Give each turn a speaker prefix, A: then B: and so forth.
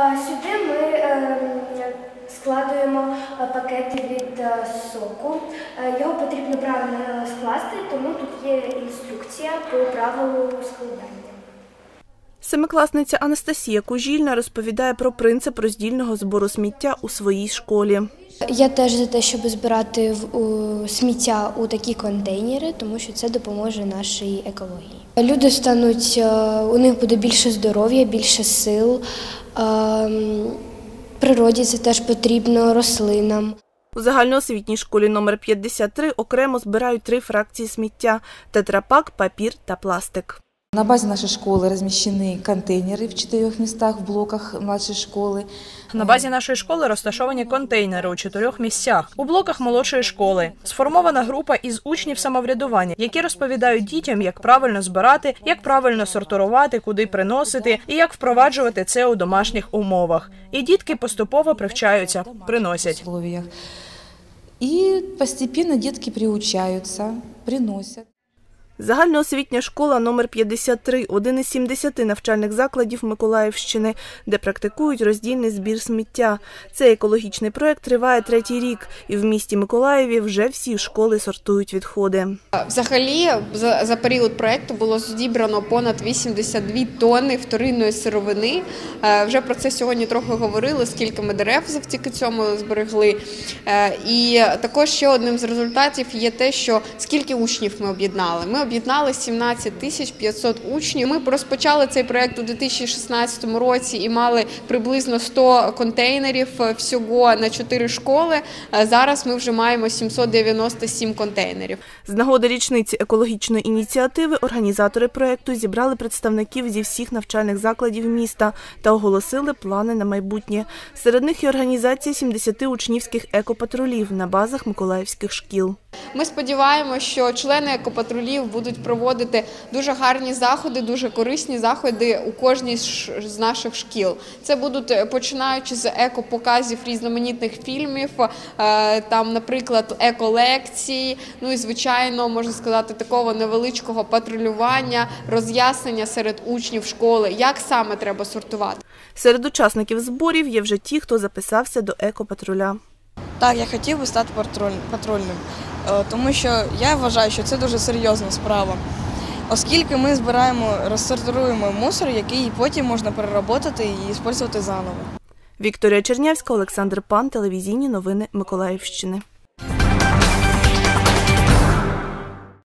A: Сюди ми е, складуємо е, пакети від е, соку. Е, Його потрібно правильно скласти, тому тут є інструкція по правилу складання.
B: Семикласниця Анастасія Кужільна розповідає про принцип роздільного збору сміття у своїй школі.
A: Я теж за те, щоб збирати в- сміття у такі контейнери, тому що це допоможе нашій екології. Люди стануть, е, у них буде більше здоров'я, більше сил. Ем, Природі це теж потрібно рослинам.
B: У загальноосвітній школі номер 53 окремо збирають три фракції сміття – тетрапак, папір та пластик.
C: На базе нашей школы размещены контейнеры в четырех местах в блоках младшей школы.
D: На базі нашої школи розташовані контейнери у чотирьох місцях. У блоках молодшої школи сформована група із учнів самоврядування, які розповідають дітям, як правильно збирати, як правильно сортувати, куди приносити і як впроваджувати це у домашніх умовах. І дітки поступово привчаються, приносять.
C: условиях. И постепенно детки приучаются, приносят.
B: Загальноосвітня школа номер 53 – один із 70 навчальних закладів Миколаївщини, де практикують роздільний збір сміття. Цей екологічний проект триває третій рік, і в місті Миколаєві вже всі школи сортують відходи.
E: Взагалі, за, період проекту було зібрано понад 82 тонни вторинної сировини. Е, Вже про це сьогодні трохи говорили, скільки ми дерев завдяки цьому зберегли. Е, І також ще одним з результатів є те, що скільки учнів ми об'єднали. Ми об'єднали 17 тисяч 500 учнів. Ми розпочали цей проект у 2016 році і мали приблизно 100 контейнерів е, всього на 4 школи. Е, Зараз ми вже маємо 797 контейнерів.
B: З нагоди річниці екологічної ініціативи організатори проекту зібрали представників зі всіх навчальних закладів міста та оголосили плани на майбутнє. Серед них і організація 70 учнівських екопатрулів на базах миколаївських шкіл.
E: Ми сподіваємося, що члени екопатрулів будуть проводити дуже гарні заходи, дуже корисні заходи у кожній з наших шкіл. Це будуть е, починаючи з екопоказів різноманітних фільмів, е, там, наприклад, еколекції. Ну і звичайно, можна сказати, такого невеличкого патрулювання, роз'яснення серед учнів школи, як саме треба сортувати.
B: Серед учасників зборів є вже ті, хто записався до екопатруля.
F: Так, я хотів би стати патрульним, е, тому що я вважаю, що це дуже серйозна справа. Оскільки ми збираємо, розсортируємо мусор, який потім можна переработати і використовувати заново.
B: Вікторія Чернявська, Олександр Пан, телевізійні новини Миколаївщини.